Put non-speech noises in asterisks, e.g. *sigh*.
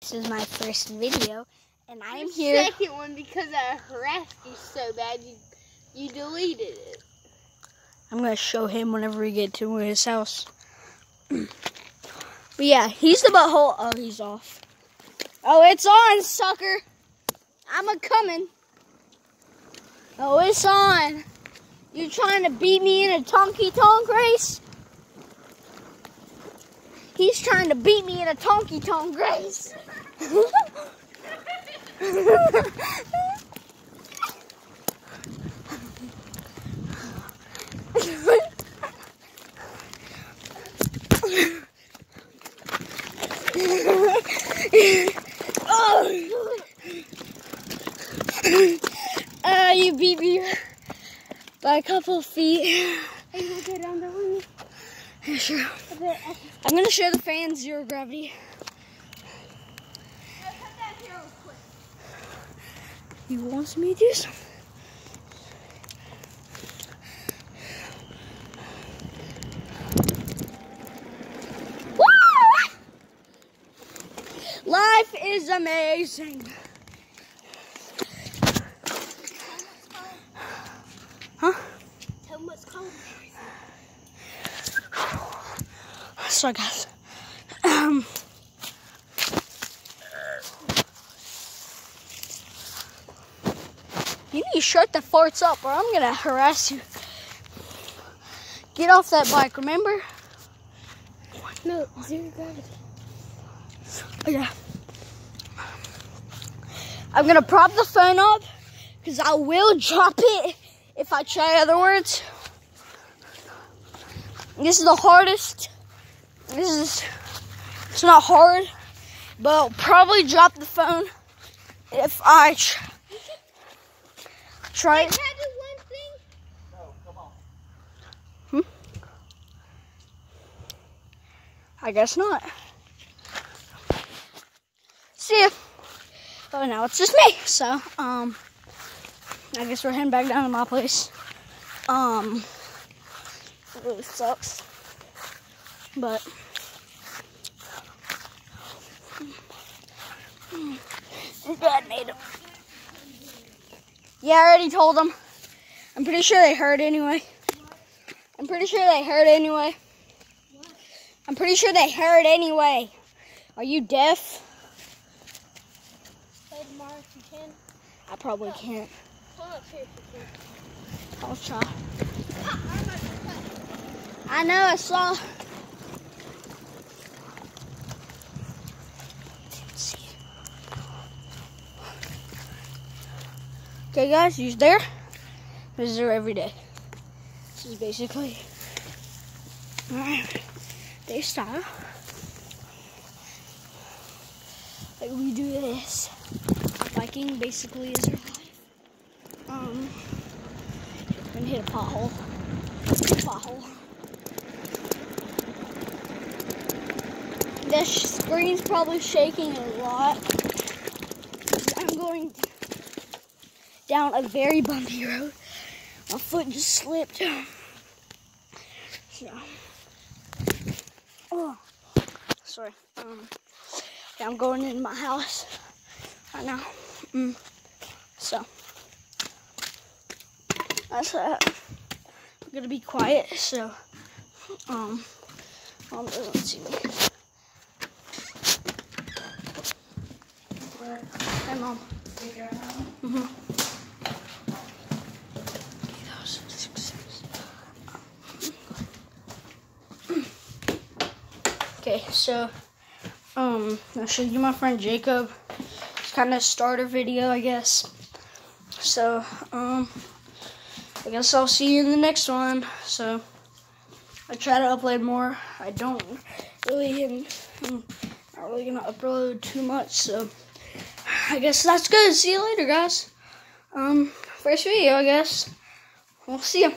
This is my first video, and I am here. Second one because I harassed you so bad you you deleted it. I'm gonna show him whenever we get to his house. *clears throat* but yeah, he's the butthole. Oh, he's off. Oh, it's on, sucker. I'm a coming. Oh, it's on. You trying to beat me in a tonky tonk race? He's trying to beat me in a tonky tonk race. Uh, you beat me by a couple feet. Are you down there with me? Yeah, sure. I'm gonna show the fans zero gravity. Here. He wants me to do something. Life is amazing. Sorry, guys. Um, you need to shut the farts up, or I'm gonna harass you. Get off that bike, remember? No, zero gravity. Oh, yeah. I'm gonna prop the phone up because I will drop it if I try other words. This is the hardest. This is. It's not hard, but I'll probably drop the phone if I tr- try Can it. I do one thing? I guess not. See ya. Oh, now it's just me. So, um, I guess we're heading back down to my place. Um, it really sucks. But, Dad made them. Yeah, I already told them. I'm pretty sure they heard anyway. I'm pretty sure they heard anyway. I'm pretty sure they heard anyway. Are you deaf? Play tomorrow if you can. I probably oh. can't. Come up here if you can. I'll try. I'm about to cut. I know, I saw. Okay, guys, you there? This is there every day. This is basically alright, day style. Like we do this. Biking basically is our life. Um, and hit a pothole. Pothole. This screen's probably shaking a lot. I'm going down a very bumpy road. My foot just slipped. So, oh, sorry. Um, yeah, I'm going in my house right now. Mm. So, that's that. I'm gonna be quiet so um mom doesn't see me. Hi mom. Mm-hmm. Okay, so um I'll show you my friend Jacob. It's kind of starter video, I guess. So um I guess I'll see you in the next one. So I try to upload more. I don't really I'm not really gonna upload too much, so I guess that's good. See you later guys. Um first video I guess. We'll see you.